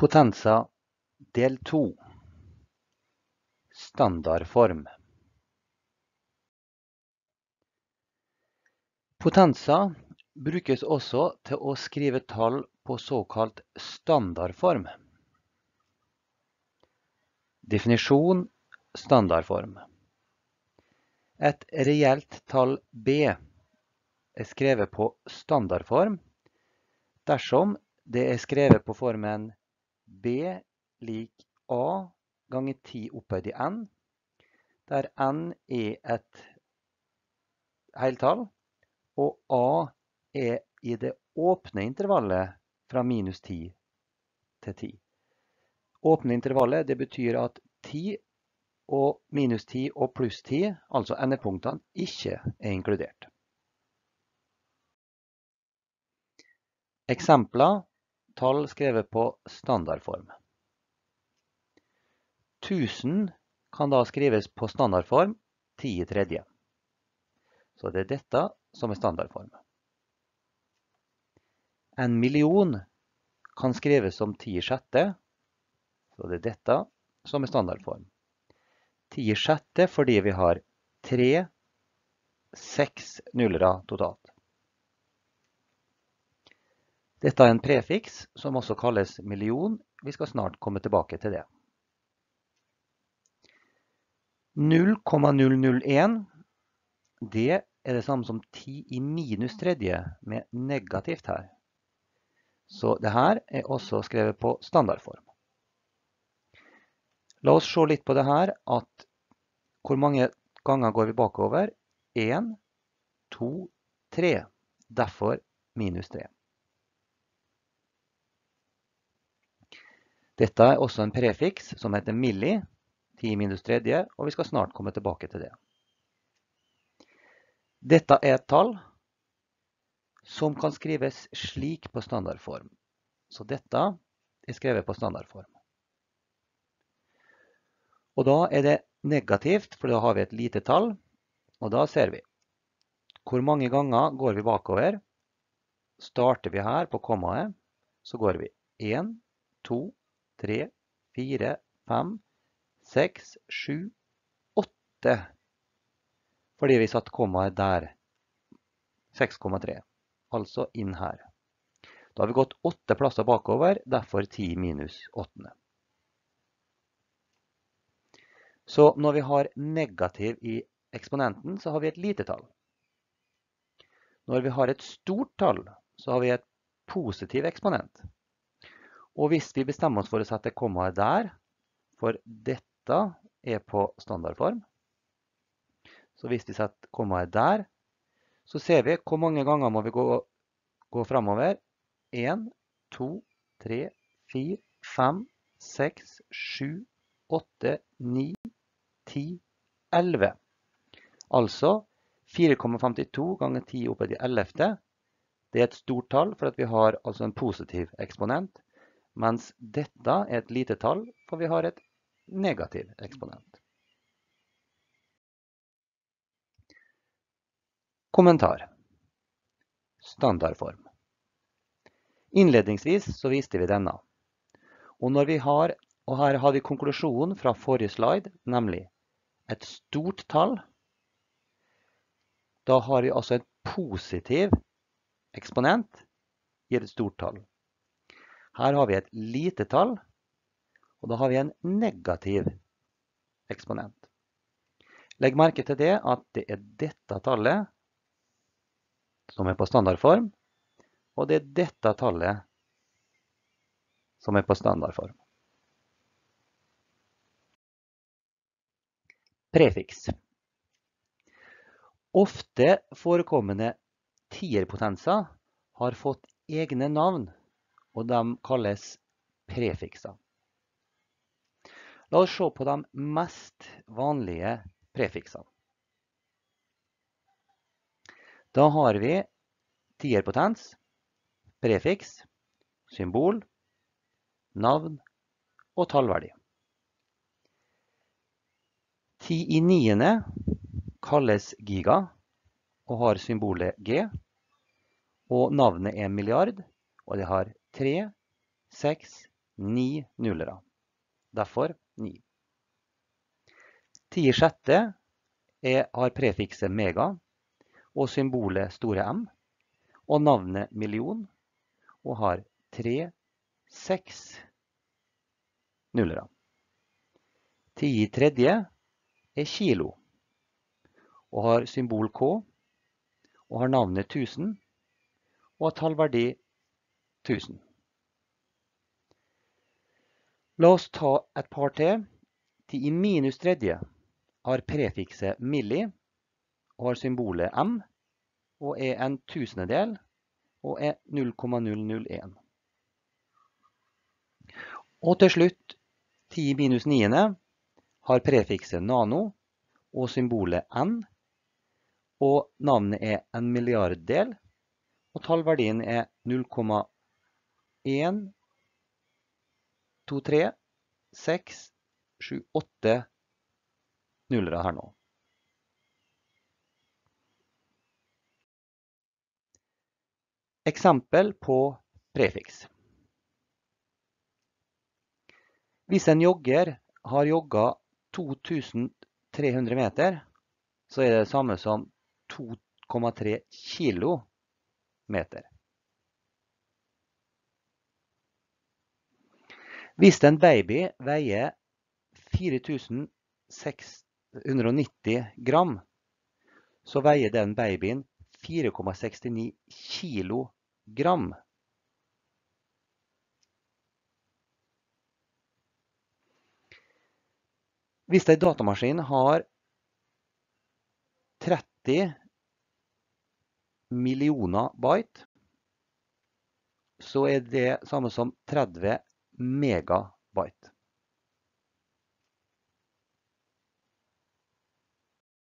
Potenza del 2 Standardform Potenza brukes også til å skrive tall på såkalt standardform. Definisjon standardform. Et reelt tall B er skrevet på standardform dersom det er skrevet på formen B lik A ganger 10 opphøyd i n, der n er et heltall, og A er i det åpne intervallet fra minus 10 til 10. Åpne intervallet det betyr at 10 og minus 10 og pluss 10, altså endepunktene, ikke er inkludert. Eksempler tall skrevet på standardform. 1000 kan da skrives på standardform 10 i tredje. Så det er dette som er standardform. En million kan skrives som 10 i sjette, så det er dette som er standardform. 10 i sjette fordi vi har 3, 6 nullere totalt. Dette er en prefiks som også kalles million. Vi skal snart komme tilbake til det. 0,001 det er det samme som 10 i minus tredje med negativt her. Så det her er også skrevet på standardform. La oss se litt på det her at hvor mange ganger går vi bakover? 1, 2, 3. Derfor minus 3. Dette er også en prefiks som heter milli, 10 minus tredje, og vi skal snart komme tilbake til det. Dette er et tall som kan skrives slik på standardform. Så dette er skrevet på standardform. Og da er det negativt, for da har vi et lite tall, og da ser vi. Hvor mange ganger går vi bakover? Starter vi her på kommaet, så går vi 1, 2, 3, 4, 5, 6, 7, 8. Fordi vi satt kommaet der. 6,3. Altså inn her. Da har vi gått 8 plasser bakover, derfor 10 minus 8. Så når vi har negativ i eksponenten, så har vi et lite tall. Når vi har et stort tall, så har vi et positiv eksponent. Og hvis vi bestemmer oss for å sette kommaet der, for dette er på standardform, så hvis vi setter kommaet der, så ser vi hvor mange ganger må vi gå, gå fremover. 1, 2, 3, 4, 5, 6, 7, 8, 9, 10, 11. Altså 4,52 ganger 10 oppe i 11. Det er et stort tall, for at vi har altså en positiv eksponent mens dette er et lite tall, for vi har et negativ eksponent. Kommentar. Standardform. Innledningsvis så viste vi denne. Og, har, og her har vi konklusjonen fra forrige slide, nemlig et stort tall. Da har vi altså en positiv eksponent i et stort tall. Her har vi et lite tall, og da har vi en negativ eksponent. Legg merke til det at det er dette tallet som er på standardform, og det er dette tallet som er på standardform. Prefiks. Ofte forekommende tierpotenser har fått egne navn og de kalles prefikser. La oss se på de mest vanlige prefiksene. Da har vi tierpotens, prefiks, symbol, navn og tallverdi. Ti i niende kalles giga og har symbolet G, og navnet er milliard, og det har 3, 6, ni nullere. Derfor 9. 10 i sjette har prefikset mega og symbolet store M og navnet million og har 3, 6 nullere. 10 i tredje er kilo og har symbol K og har navnet 1000 og har tallverdi 1000. La oss ta et par til. 10 i minus tredje har prefikset milli og har symbolet M og er en tusendedel og er 0,001. Og til slutt 10 minus niende har prefikset nano og symbolet N og navnet er en milliarddel og tallverdien er 0,1 2, 3, 6, 7, 8 nullere her nå. Eksempel på prefiks. Hvis en jogger har jogga 2300 meter, så er det det samme som 2,3 kilometer. Hvis en baby veier 4690 gram, så veier den babyen 4,69 kilogram. Hvis en datamaskin har 30 millioner byte, så er det samme som 30 megabyte.